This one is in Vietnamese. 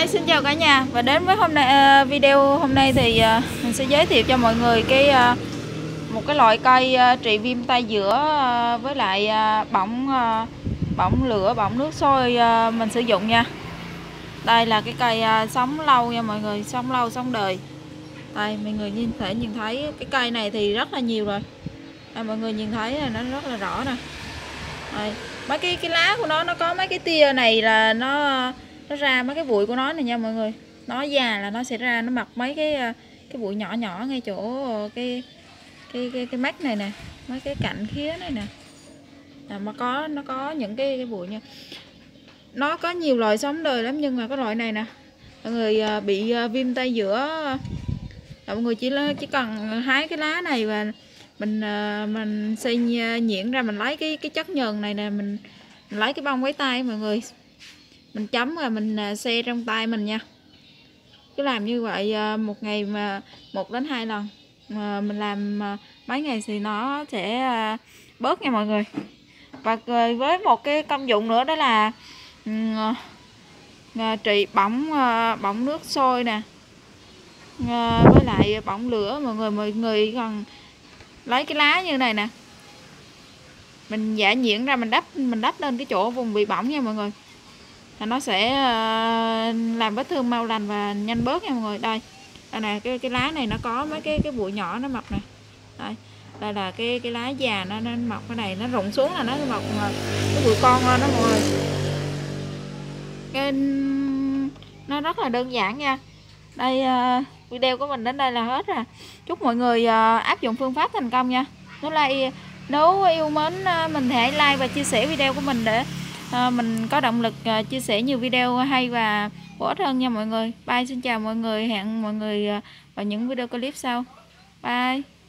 Hi, xin chào cả nhà và đến với hôm nay uh, video hôm nay thì uh, mình sẽ giới thiệu cho mọi người cái uh, một cái loại cây trị viêm tay giữa với lại bỏng bỏng lửa bỏng nước sôi mình sử dụng nha. Đây là cái cây sống lâu nha mọi người, sống lâu sống đời. Đây mọi người nhìn thể nhìn thấy cái cây này thì rất là nhiều rồi. Đây, mọi người nhìn thấy là nó rất là rõ nè. Đây, mấy cái cái lá của nó nó có mấy cái tia này là nó nó ra mấy cái bụi của nó này nha mọi người. Nó già là nó sẽ ra nó mọc mấy cái ờ, cái bụi nhỏ nhỏ ngay chỗ ờ, cái cái cái cái mắt này nè mấy cái cạnh khía này nè. À, mà có nó có những cái, cái bụi nha. Nó có nhiều loại sống đời lắm nhưng mà cái loại này nè mọi người ờ, bị viêm tay giữa là mọi người chỉ là- chỉ cần hái cái lá này và mình mình xay nhuyễn ra mình lấy cái cái chất nhờn này nè mình, mình lấy cái bông quấy tay mọi người mình chấm rồi mình à, xe trong tay mình nha. Cứ làm như vậy à, một ngày mà một đến hai lần, mà mình làm à, mấy ngày thì nó sẽ bớt nha mọi người. Và rồi với một cái công dụng nữa đó là ừ, trị bỏng bỏng nước sôi nè. Với lại bỏng lửa, mọi người mọi người còn lấy cái lá như này nè. Mình giả nhuyễn ra, mình đắp mình đắp lên cái chỗ vùng bị bỏng nha mọi người là nó sẽ ờ, làm vết thương mau lành và nhanh bớt nha mọi người. Đây đây nè cái cái lá này nó có mấy cái cái bụi nhỏ nó mọc này đây đây là cái cái lá già nó nó mọc cái này nó rụng xuống là nó mọc ờ, cái bụi con thôi đó mọi người. Cái nó rất là đơn giản nha. Đây uh, video của mình đến đây là hết rồi. Chúc mọi người uh, áp dụng phương pháp thành công nha. Nếu like nếu yêu mến uh, mình thì hãy like và chia sẻ video của mình để Ờ, mình có động lực ờ, chia sẻ nhiều video hay và bổ ích hơn nha mọi người. Bye, xin chào mọi người. Hẹn mọi người ờ, vào những video clip sau. Bye.